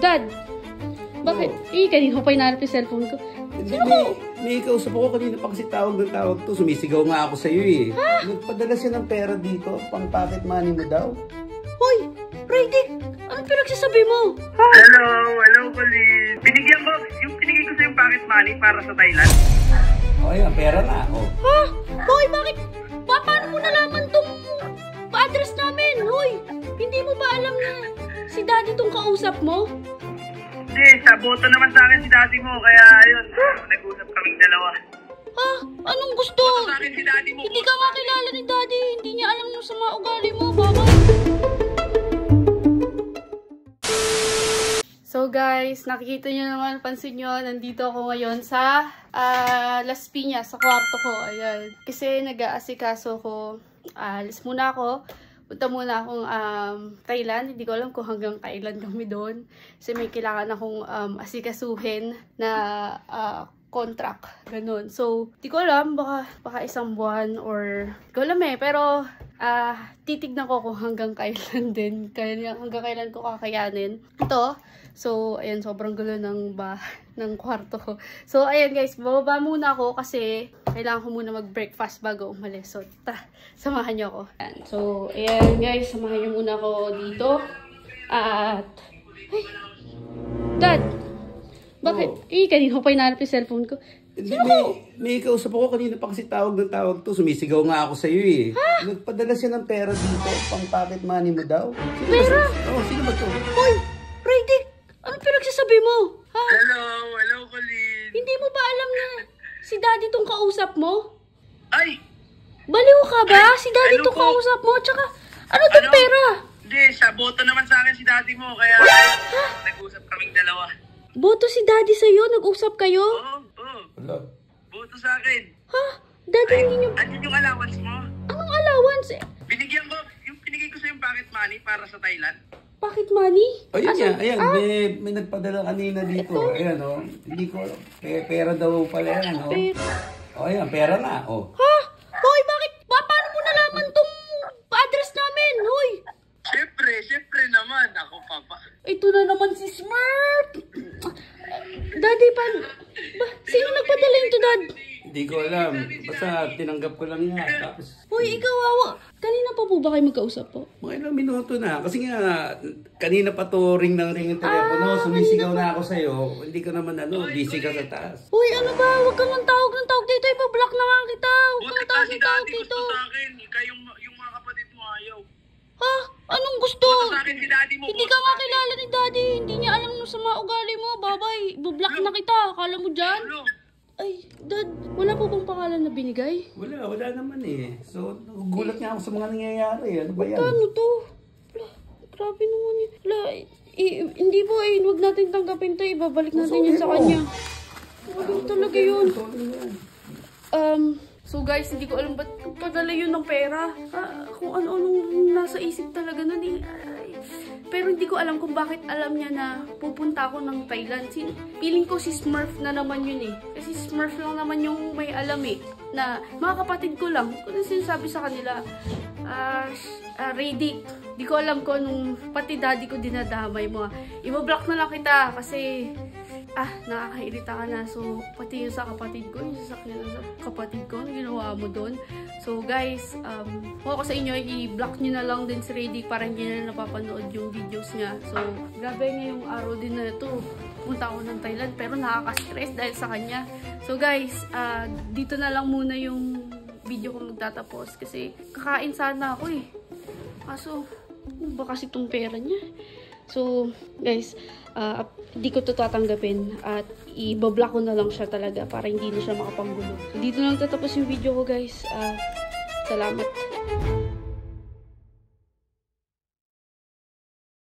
Dad! Bakit? Oh. Eh, kanina pa inaarap yung cellphone ko. Hindi, may, may kausap ako kanina pa kasi tawag ng tawag to. Sumisigaw nga ako sa'yo eh. Nagpadala siya ng pera dito. Pang pocket money mo daw. Hoy! Raydick! Anong pinagsasabi mo? Hello, hello, Colin. Binigyan ko, yung binigay ko sa yung pocket money para sa Thailand. O ayan, pera na. O. Ha? Hoy, bakit? Pa, paano mo nalaman si daddy tong kausap mo? Hindi, sa boto naman sa akin si daddy mo, kaya ayun, nag-usap kaming dalawa. Ha? Anong gusto? Sa akin si daddy mo. Hindi ka nga kilala ni daddy. Hindi niya alam yung sama ugali mo, babay. So guys, nakikita niyo naman, pansin niyo, nandito ako ngayon sa ah, Las Piñas, sa kwarto ko. Ayan. Kasi nag-aasikaso ko. Alis muna ako. Punta muna akong um, Thailand. Hindi ko alam kung hanggang kailan kami doon. Kasi may kailangan akong um, asikasuhin na ah, contract. Ganun. So, di ko alam, baka, baka isang buwan or, di ko alam eh. Pero, ah, titignan ko kung hanggang kailan din. Kaya hanggang kailan ko kakayanin. Ito, so, ayan, sobrang gulo ng ba, ng kwarto ko. So, ayan guys, bababa muna ako kasi kailangan ko muna mag-breakfast bago umalis. So, ta, samahan niyo ako. Ayan. So, ayan guys, samahan niyo muna ako dito. At, ay, Dad! Bakit? Oh. Eh, kanina pa inaarap yung cellphone ko. Hindi, may, may kausap ako kanina pa kasi tawag ng tawag to. Sumisigaw nga ako sa'yo eh. Nagpadala siya ng pera dito. Pang pocket money mo daw. Sino Pera? Ba, to? oh, sino ba to? Hoy! Raydick! Anong pinagsasabi mo? Ha? Hello, hello, Colin. Hindi mo ba alam na si daddy tong kausap mo? Ay, Baliw ka ba? Si daddy Ano tong po? kausap mo. Tsaka, ano tong Ano? pera? hindi, sa boto naman sa akin si daddy mo, kaya nag-usap kaming dalawa. Boto si daddy sa'yo? Nag-usap kayo? Oo, oo, Wala. boto sa akin. Ha? Daddy, Ay, hindi niyo... andyan yung allowance mo. Anong allowance? Eh, Binigyan ko, yung binigay ko sa yung pocket money para sa Thailand. Pocket money? Ayun Asan- niya, ayan, Ah, may, may nagpadala kanina dito. Ayan, oh. Hindi ko, pe- pera daw pala yan, oh. pera. O, ayan, pera na, oh. Ha? Hoy, bakit? Pa, paano mo nalaman tong address namin? Hoy! Siyempre, siyempre naman. Ako pa ba? Ito na naman si Smurf! Daddy, pa... Ba, sino nagpadala ito, Dad? Hindi ko alam. Basta tinanggap ko lang yan. Tapos, Hoy, ikaw, awa. Kanina pa po ba kayo magkausap po? mga ilang minuto na. Kasi nga, kanina pa to ring ng ring yung telepono. Ah, Sumisigaw na ako sa'yo. Hindi ko naman ano, busy ka sa taas. Hoy, ano ba? Huwag kang ang tawag ng tawag dito. Ipa-block na nga kita. Huwag kang pa tawag ng tawag daddy dito. gusto sa akin. Ikaw yung, yung mga kapatid mo ayaw. Ha? Anong gusto? Boto sa akin si daddy mo. Hindi ka nga sa kilala ni Daddy. Hindi niya alam ng sama ugali mo. Babay, ibablock na kita. Akala mo dyan? Ano? Ay, Dad, wala po bang pangalan na binigay? Wala, wala naman eh. So, nagugulat nga ako sa mga nangyayari. Ano ba yan? Ano to? Wala, grabe naman yun. Wala, eh, hindi po eh. Huwag natin tanggapin to. Ibabalik natin yun sa mo. kanya. Wala talaga yun. Yan? Um, so guys, hindi ko alam ba't padala yun ng pera. Ah, kung ano-anong nasa isip talaga nun eh. Pero hindi ko alam kung bakit alam niya na pupunta ako ng Thailand. Sin feeling ko si Smurf na naman yun eh. Kasi Smurf lang naman yung may alam eh. Na mga kapatid ko lang. Kung ano sinasabi sa kanila, ah, uh, Radic, di ko alam ko nung pati daddy ko dinadamay mo. ah. Ibablock na lang kita kasi ah, nakakairita ka na. So, pati yung sa kapatid ko, yung sa kapatid ko, ano ginawa mo doon. So, guys, um, ako sa inyo, i-block nyo na lang din si Radic para hindi na napapanood yung videos niya. So, grabe ngayong araw din na ito. Punta ako ng Thailand, pero nakaka-stress dahil sa kanya. So, guys, ah, dito na lang muna yung video ko magtatapos kasi kakain sana ako eh. Kaso, ano ba kasi itong pera niya? So, guys, hindi ko to tatanggapin at i-block ko na lang siya talaga para hindi na siya makapanggulo. Dito lang tatapos yung video ko, guys. Ah, salamat.